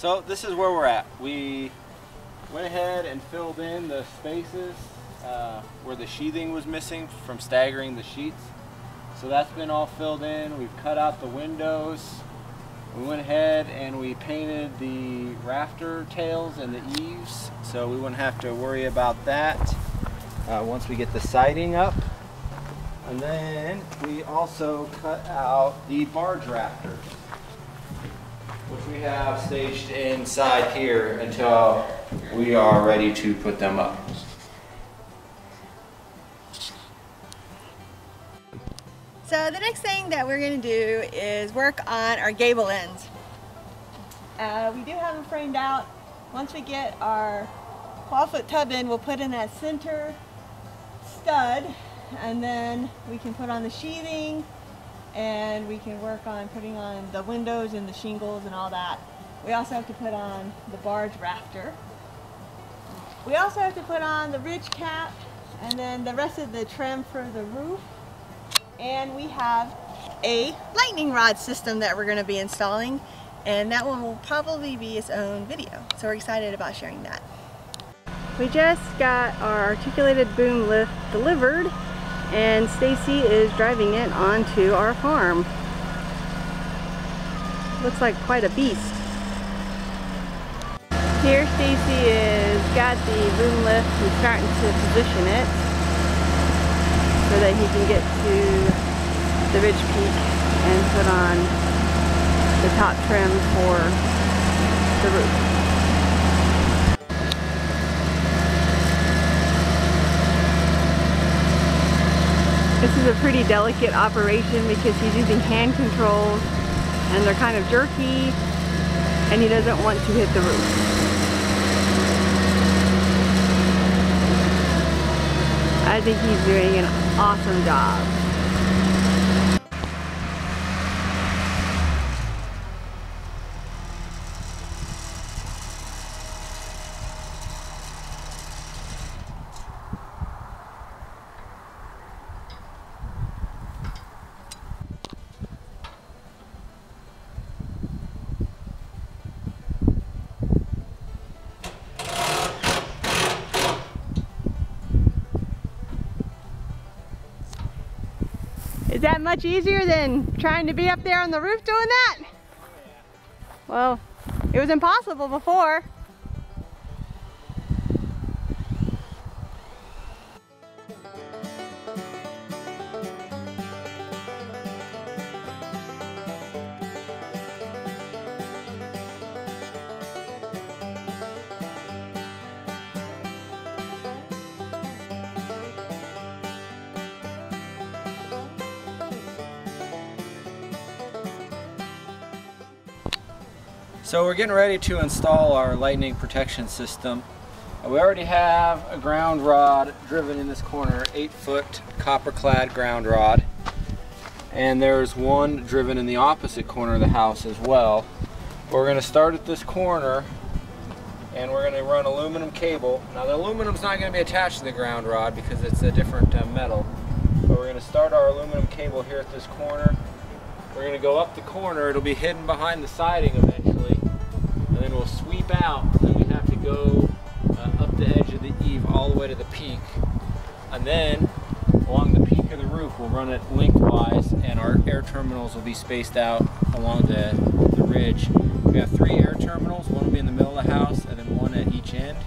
So this is where we're at. We went ahead and filled in the spaces uh, where the sheathing was missing from staggering the sheets. So that's been all filled in. We've cut out the windows. We went ahead and we painted the rafter tails and the eaves so we wouldn't have to worry about that uh, once we get the siding up. And then we also cut out the barge rafters have staged inside here until we are ready to put them up. So the next thing that we're going to do is work on our gable ends. Uh, we do have them framed out. Once we get our 12 foot tub in, we'll put in that center stud and then we can put on the sheathing and we can work on putting on the windows and the shingles and all that. We also have to put on the barge rafter. We also have to put on the ridge cap and then the rest of the trim for the roof. And we have a lightning rod system that we're going to be installing and that one will probably be its own video. So we're excited about sharing that. We just got our articulated boom lift delivered and Stacy is driving it onto our farm. Looks like quite a beast. Here Stacy is got the boom lift and starting to position it so that he can get to the ridge peak and put on the top trim for the roof. This is a pretty delicate operation because he's using hand controls and they're kind of jerky and he doesn't want to hit the roof. I think he's doing an awesome job. Is that much easier than trying to be up there on the roof doing that? Well, it was impossible before. So we're getting ready to install our lightning protection system. Uh, We already have a ground rod driven in this corner, 8 foot copper clad ground rod. And there's one driven in the opposite corner of the house as well. We're going to start at this corner and we're going to run aluminum cable. Now the aluminum's not going to be attached to the ground rod because it's a different uh, metal. But we're going to start our aluminum cable here at this corner. We're going to go up the corner. It'll be hidden behind the siding eventually. And we'll sweep out. And we have to go uh, up the edge of the eave all the way to the peak. And then along the peak of the roof, we'll run it lengthwise and our air terminals will be spaced out along the, the ridge. We have three air terminals. One will be in the middle of the house and then one at each end.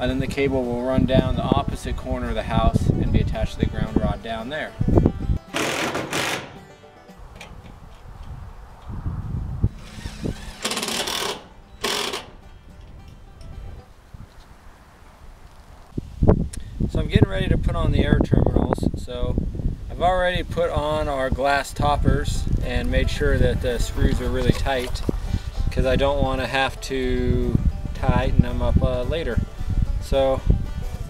And then the cable will run down the opposite corner of the house and be attached to the ground rod down there. Ready to put on the air terminals. So I've already put on our glass toppers and made sure that the screws are really tight because I don't want to have to tighten them up uh, later. So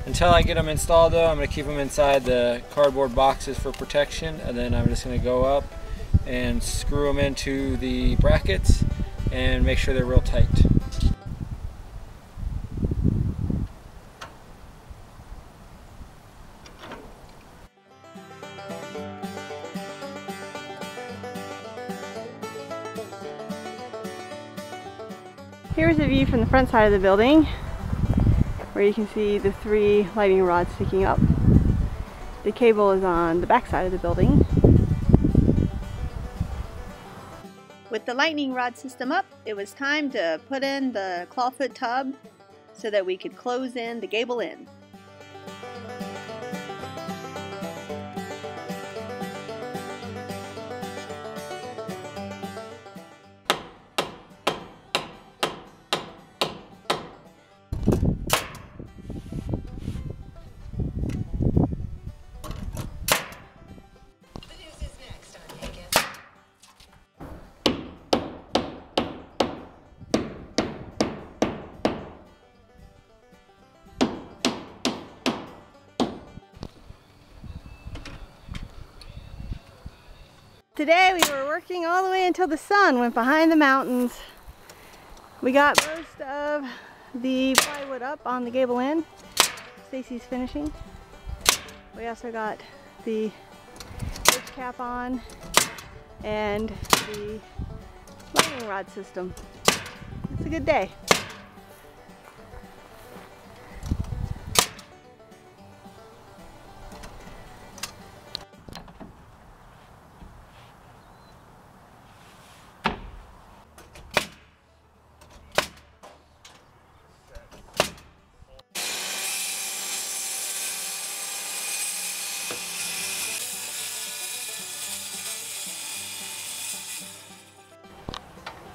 until I get them installed though, I'm going to keep them inside the cardboard boxes for protection and then I'm just going to go up and screw them into the brackets and make sure they're real tight. From the front side of the building where you can see the three lighting rods sticking up. The cable is on the back side of the building. With the lightning rod system up, it was time to put in the clawfoot tub so that we could close in the gable end. Today we were working all the way until the sun went behind the mountains. We got most of the plywood up on the gable end. Stacy's finishing. We also got the ridge cap on and the lightning rod system. It's a good day.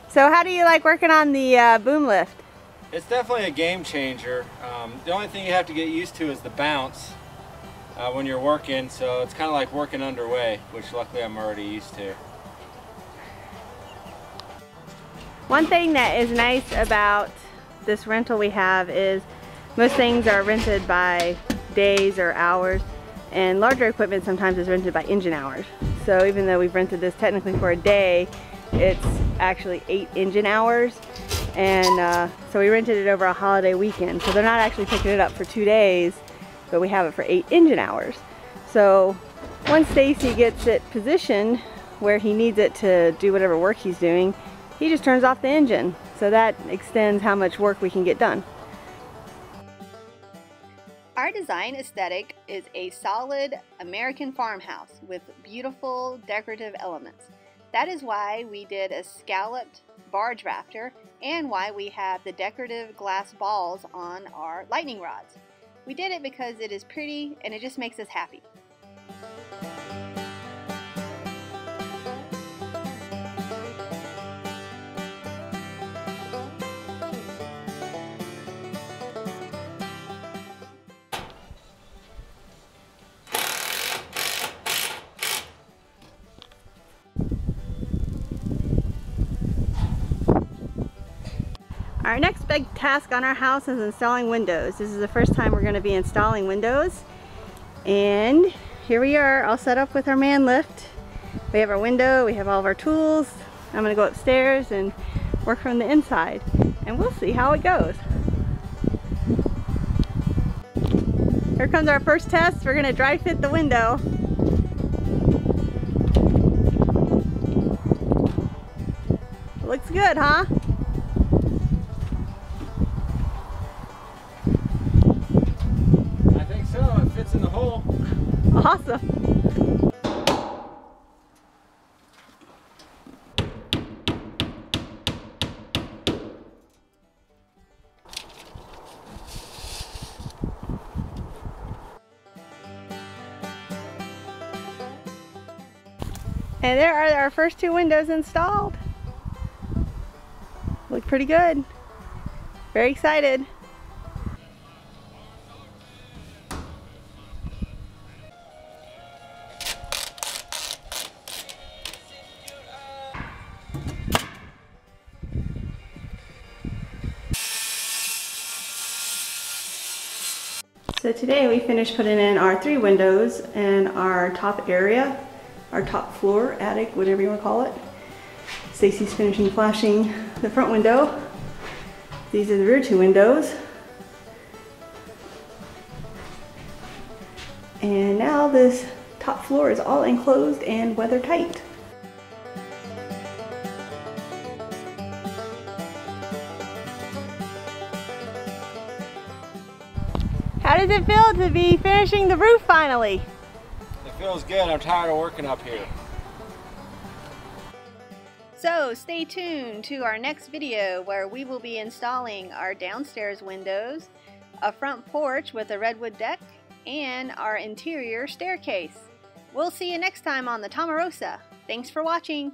So how do you like working on the uh, boom lift? It's definitely a game changer. Um, the only thing you have to get used to is the bounce uh, when you're working, so it's kind of like working underway, which luckily I'm already used to. One thing that is nice about this rental we have is most things are rented by days or hours and larger equipment sometimes is rented by engine hours. So even though we've rented this technically for a day, it's actually eight engine hours. And uh, so we rented it over a holiday weekend. So they're not actually picking it up for two days, but we have it for eight engine hours. So once Stacy gets it positioned where he needs it to do whatever work he's doing, he just turns off the engine. So that extends how much work we can get done. Our design aesthetic is a solid American farmhouse with beautiful decorative elements. That is why we did a scalloped barge rafter and why we have the decorative glass balls on our lightning rods. We did it because it is pretty and it just makes us happy. Our next big task on our house is installing windows. This is the first time we're going to be installing windows. And here we are all set up with our man lift. We have our window, we have all of our tools. I'm going to go upstairs and work from the inside. And we'll see how it goes. Here comes our first test. We're going to dry fit the window. Looks good, huh? Awesome. And there are our first two windows installed. Look pretty good. Very excited. So today we finished putting in our three windows and our top area, our top floor, attic, whatever you want to call it. Stacy's finishing flashing the front window. These are the rear two windows. And now this top floor is all enclosed and weather tight. How does it feel to be finishing the roof finally? It feels good. I'm tired of working up here. So stay tuned to our next video where we will be installing our downstairs windows, a front porch with a redwood deck, and our interior staircase. We'll see you next time on the Tomarosa. Thanks for watching.